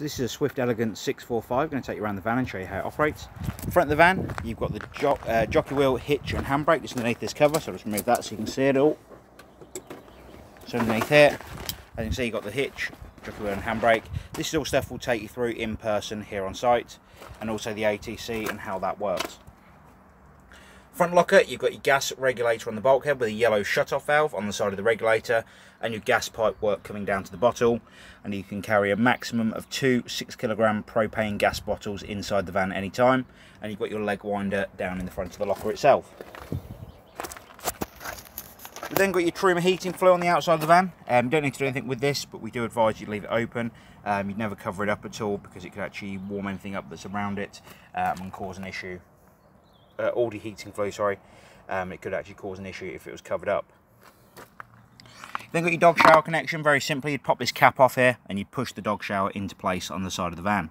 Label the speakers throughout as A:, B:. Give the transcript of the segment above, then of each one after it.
A: So this is a Swift Elegance 645. I'm going to take you around the van and show you how it operates. Front of the van, you've got the jo uh, jockey wheel, hitch and handbrake just underneath this cover. So I'll just remove that so you can see it all. So underneath here, as you can see you've got the hitch, jockey wheel and handbrake. This is all stuff we'll take you through in person here on site and also the ATC and how that works. Front locker, you've got your gas regulator on the bulkhead with a yellow shut-off valve on the side of the regulator and your gas pipe work coming down to the bottle and you can carry a maximum of two 6 kilogram propane gas bottles inside the van anytime and you've got your leg winder down in the front of the locker itself. We've then got your Truma heating fluid on the outside of the van. Um, don't need to do anything with this, but we do advise you leave it open. Um, you'd never cover it up at all because it could actually warm anything up that's around it um, and cause an issue uh, the heating flow, sorry, um, it could actually cause an issue if it was covered up. Then got your dog shower connection, very simply, you'd pop this cap off here and you'd push the dog shower into place on the side of the van.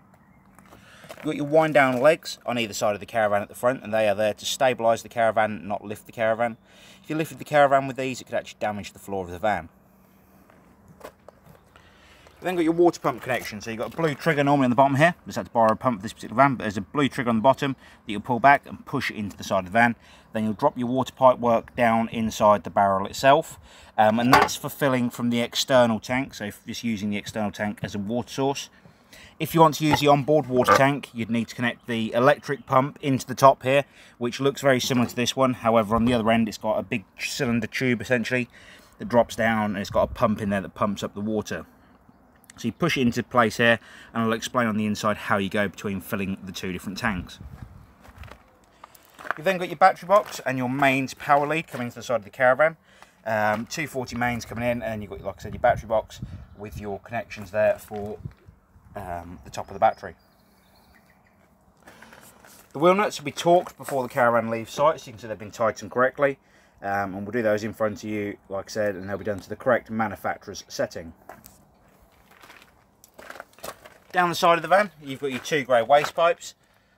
A: You've got your wind down legs on either side of the caravan at the front and they are there to stabilise the caravan, not lift the caravan. If you lifted the caravan with these, it could actually damage the floor of the van. You've then got your water pump connection. So you've got a blue trigger normally on the bottom here. Just had to borrow a pump for this particular van, but there's a blue trigger on the bottom that you'll pull back and push into the side of the van. Then you'll drop your water pipe work down inside the barrel itself. Um, and that's for filling from the external tank. So just using the external tank as a water source. If you want to use the onboard water tank, you'd need to connect the electric pump into the top here, which looks very similar to this one. However, on the other end, it's got a big cylinder tube, essentially, that drops down, and it's got a pump in there that pumps up the water. So you push it into place here and I'll explain on the inside how you go between filling the two different tanks. You've then got your battery box and your mains power lead coming to the side of the caravan. Um, 240 mains coming in and you've got, like I said, your battery box with your connections there for um, the top of the battery. The wheel nuts will be torqued before the caravan leaves site so you can see they've been tightened correctly. Um, and we'll do those in front of you, like I said, and they'll be done to the correct manufacturer's setting. Down the side of the van, you've got your two grey waste pipes.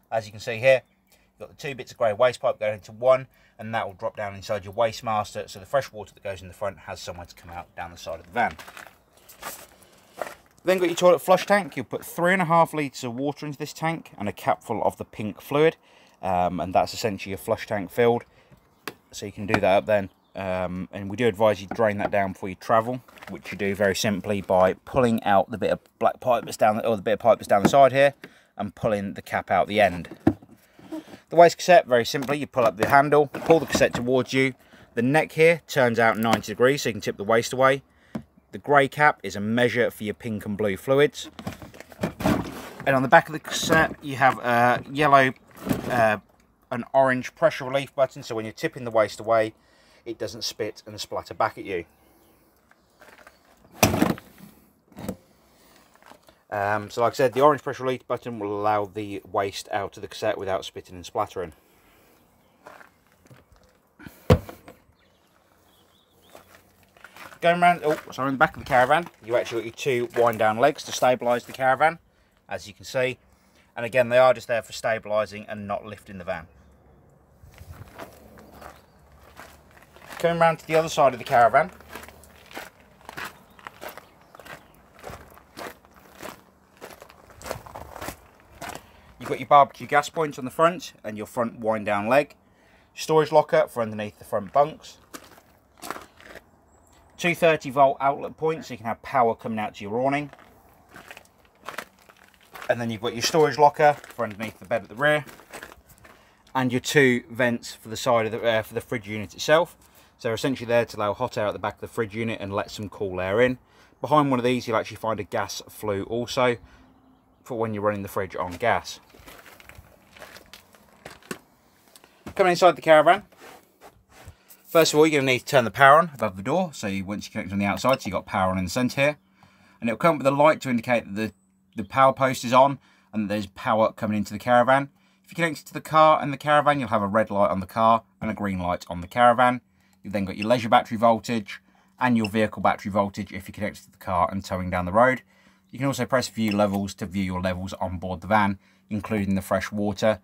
A: As you can see here, you've got the two bits of grey waste pipe going into one, and that will drop down inside your waste master, so the fresh water that goes in the front has somewhere to come out down the side of the van. Then got your toilet flush tank. You'll put three and a half litres of water into this tank and a cap full of the pink fluid, um, and that's essentially your flush tank filled. So you can do that up then um, and we do advise you drain that down before you travel, which you do very simply by pulling out the bit of black pipe that's down, or the bit of pipe that's down the side here, and pulling the cap out the end. The waste cassette, very simply, you pull up the handle, pull the cassette towards you. The neck here turns out 90 degrees, so you can tip the waste away. The grey cap is a measure for your pink and blue fluids. And on the back of the cassette, you have a yellow, uh, an orange pressure relief button, so when you're tipping the waste away, it doesn't spit and splatter back at you. Um, so like I said, the orange pressure relief button will allow the waste out of the cassette without spitting and splattering. Going around, oh, sorry, in the back of the caravan, you actually got your two wind down legs to stabilise the caravan, as you can see. And again, they are just there for stabilising and not lifting the van. Coming around to the other side of the caravan. You've got your barbecue gas points on the front and your front wind down leg. Storage locker for underneath the front bunks. 230 volt outlet points so you can have power coming out to your awning. And then you've got your storage locker for underneath the bed at the rear. And your two vents for the side of the uh, for the fridge unit itself. So they're essentially there to allow hot air at the back of the fridge unit and let some cool air in. Behind one of these you'll actually find a gas flue also for when you're running the fridge on gas. Coming inside the caravan, first of all you're going to need to turn the power on above the door. So you, once you connect on the outside, so you've got power on in the centre here. And it'll come up with a light to indicate that the, the power post is on and there's power coming into the caravan. If you connect it to the car and the caravan, you'll have a red light on the car and a green light on the caravan. You've then got your leisure battery voltage and your vehicle battery voltage if you're connected to the car and towing down the road. You can also press view levels to view your levels on board the van, including the fresh water.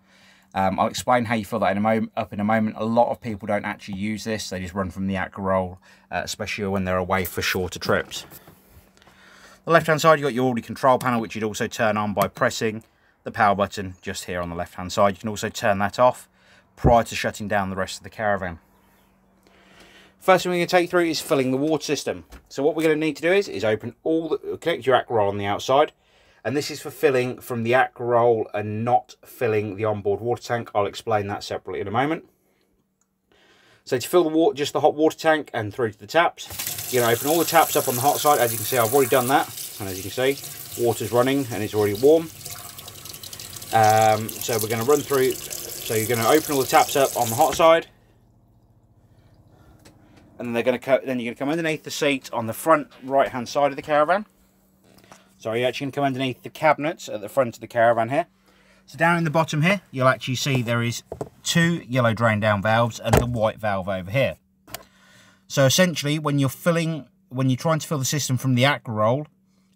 A: Um, I'll explain how you fill that in a moment, up in a moment. A lot of people don't actually use this. They just run from the Aquaroll, uh, especially when they're away for shorter trips. The left hand side, you've got your Alde control panel, which you'd also turn on by pressing the power button just here on the left hand side. You can also turn that off prior to shutting down the rest of the caravan. First thing we're going to take through is filling the water system. So what we're going to need to do is, is open all the, connect your roll on the outside. And this is for filling from the roll and not filling the onboard water tank. I'll explain that separately in a moment. So to fill the water, just the hot water tank and through to the taps, you're going to open all the taps up on the hot side. As you can see, I've already done that. And as you can see, water's running and it's already warm. Um, so we're going to run through, so you're going to open all the taps up on the hot side and then they're going to then you're going to come underneath the seat on the front right hand side of the caravan. So you're actually going to come underneath the cabinets at the front of the caravan here. So down in the bottom here you'll actually see there is two yellow drain down valves and the white valve over here. So essentially when you're filling when you're trying to fill the system from the Aquaroll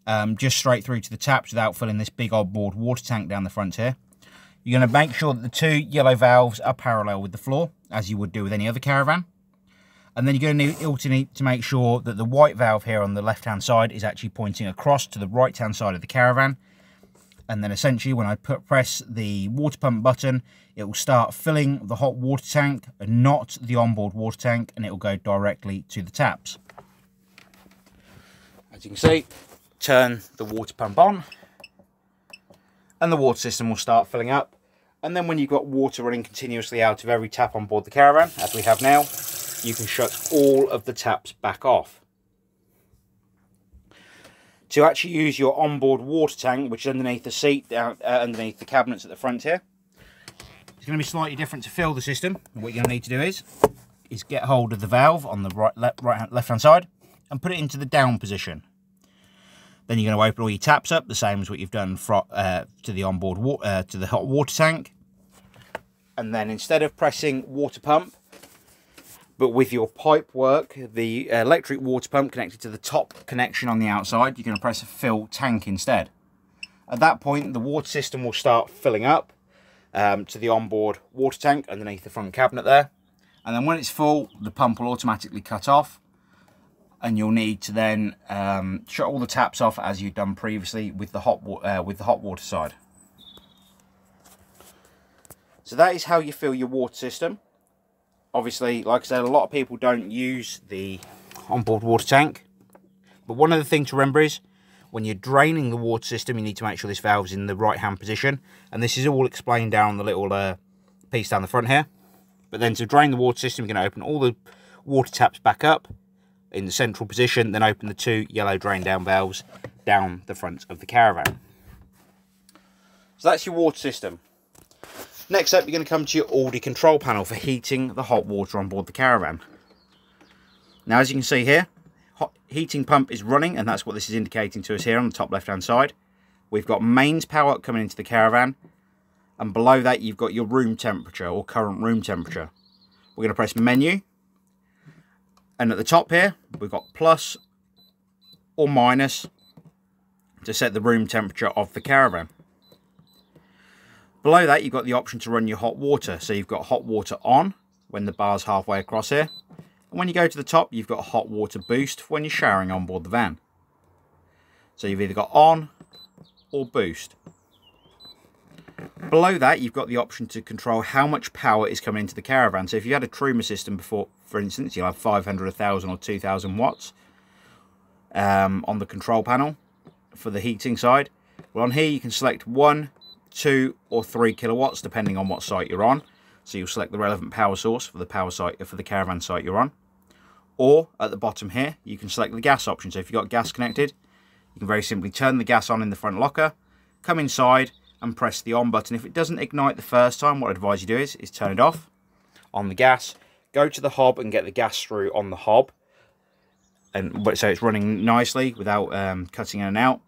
A: um, just straight through to the taps without filling this big old board water tank down the front here you're going to make sure that the two yellow valves are parallel with the floor as you would do with any other caravan and then you're going to need, alternate to make sure that the white valve here on the left hand side is actually pointing across to the right hand side of the caravan and then essentially when I put, press the water pump button it will start filling the hot water tank and not the onboard water tank and it will go directly to the taps. As you can see turn the water pump on and the water system will start filling up and then when you've got water running continuously out of every tap on board the caravan as we have now you can shut all of the taps back off. To actually use your onboard water tank, which is underneath the seat, down, uh, underneath the cabinets at the front here, it's going to be slightly different to fill the system. What you're going to need to do is, is get hold of the valve on the right, left, right, left hand side and put it into the down position. Then you're going to open all your taps up, the same as what you've done for, uh, to the onboard uh, to the hot water tank. And then instead of pressing water pump, but with your pipe work, the electric water pump connected to the top connection on the outside, you're going to press a fill tank instead. At that point, the water system will start filling up um, to the onboard water tank underneath the front cabinet there. And then when it's full, the pump will automatically cut off and you'll need to then um, shut all the taps off as you've done previously with the hot uh, with the hot water side. So that is how you fill your water system obviously, like I said, a lot of people don't use the onboard water tank. But one of the things to remember is when you're draining the water system, you need to make sure this valve's in the right-hand position. And this is all explained down the little uh, piece down the front here. But then to drain the water system, you're going to open all the water taps back up in the central position, then open the two yellow drain down valves down the front of the caravan. So that's your water system. Next up, you're going to come to your Alde control panel for heating the hot water on board the caravan. Now, as you can see here, hot heating pump is running, and that's what this is indicating to us here on the top left-hand side. We've got mains power coming into the caravan, and below that, you've got your room temperature or current room temperature. We're going to press menu, and at the top here, we've got plus or minus to set the room temperature of the caravan. Below that, you've got the option to run your hot water. So you've got hot water on when the bar's halfway across here. And when you go to the top, you've got hot water boost when you're showering on board the van. So you've either got on or boost. Below that, you've got the option to control how much power is coming into the caravan. So if you had a Truma system before, for instance, you'll have 500, 1,000 or 2,000 watts um, on the control panel for the heating side. Well, on here, you can select one, two or three kilowatts depending on what site you're on. So you'll select the relevant power source for the power site for the caravan site you're on. Or at the bottom here you can select the gas option. So if you've got gas connected you can very simply turn the gas on in the front locker come inside and press the on button. If it doesn't ignite the first time what I advise you do is is turn it off on the gas go to the hob and get the gas through on the hob. And so it's running nicely without um, cutting in and out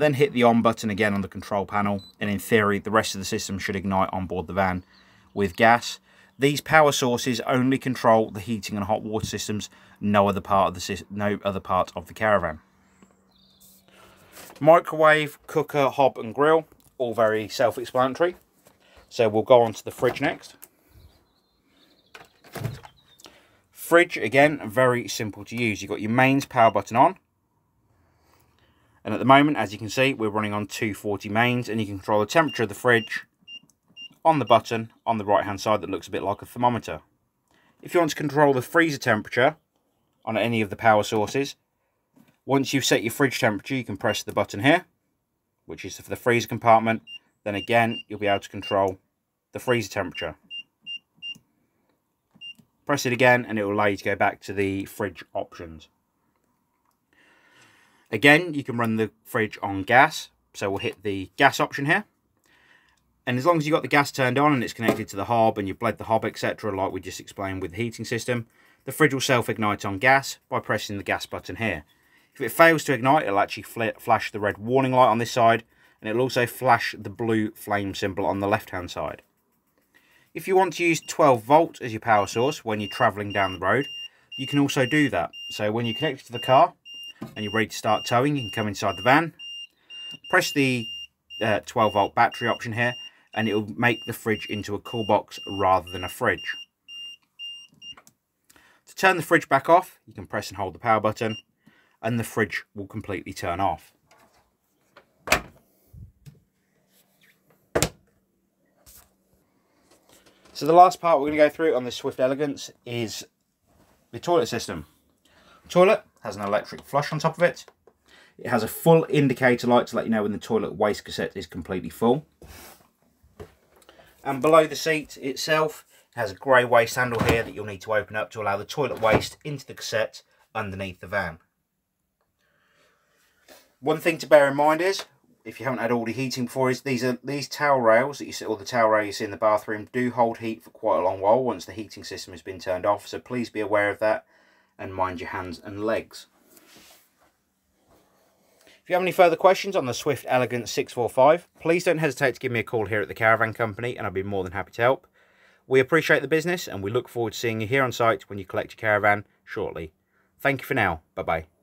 A: then hit the on button again on the control panel and in theory the rest of the system should ignite on board the van with gas. These power sources only control the heating and hot water systems, no other part of the no other part of the caravan. Microwave, cooker, hob and grill, all very self-explanatory. So we'll go on to the fridge next. Fridge, again, very simple to use. You've got your mains power button on And at the moment, as you can see, we're running on 240 mains and you can control the temperature of the fridge on the button on the right hand side that looks a bit like a thermometer. If you want to control the freezer temperature on any of the power sources, once you've set your fridge temperature, you can press the button here, which is for the freezer compartment. Then again, you'll be able to control the freezer temperature. Press it again and it will allow you to go back to the fridge options. Again, you can run the fridge on gas. So we'll hit the gas option here. And as long as you've got the gas turned on and it's connected to the hob and you've bled the hob, etc., like we just explained with the heating system, the fridge will self-ignite on gas by pressing the gas button here. If it fails to ignite, it'll actually flash the red warning light on this side, and it'll also flash the blue flame symbol on the left-hand side. If you want to use 12 volt as your power source when you're travelling down the road, you can also do that. So when you connect it to the car and you're ready to start towing, you can come inside the van, press the uh, 12 volt battery option here, and it will make the fridge into a cool box rather than a fridge. To turn the fridge back off, you can press and hold the power button, and the fridge will completely turn off. So the last part we're going to go through on the Swift Elegance is the toilet system. Toilet has an electric flush on top of it. It has a full indicator light to let you know when the toilet waste cassette is completely full. And below the seat itself has a grey waste handle here that you'll need to open up to allow the toilet waste into the cassette underneath the van. One thing to bear in mind is if you haven't had all the heating before, is these are these towel rails that you see, or the towel rails in the bathroom do hold heat for quite a long while once the heating system has been turned off. So please be aware of that and mind your hands and legs. If you have any further questions on the Swift Elegance 645, please don't hesitate to give me a call here at the Caravan Company and I'll be more than happy to help. We appreciate the business and we look forward to seeing you here on site when you collect your caravan shortly. Thank you for now. Bye-bye.